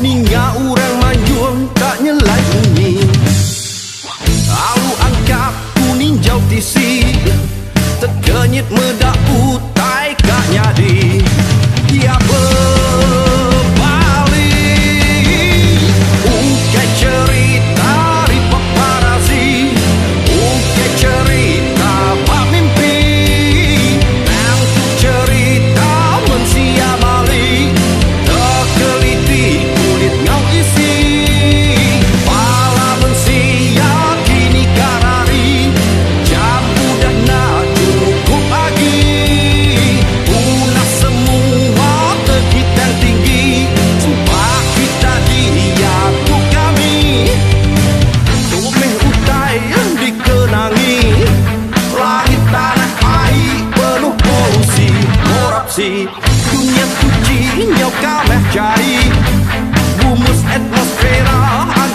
Ningga orang manjung tak nyelai bunyi Au angkap kuning jauh tisi Terkenyit medak utama erupsi Dunia suci hingga kau cari Bumus atmosfera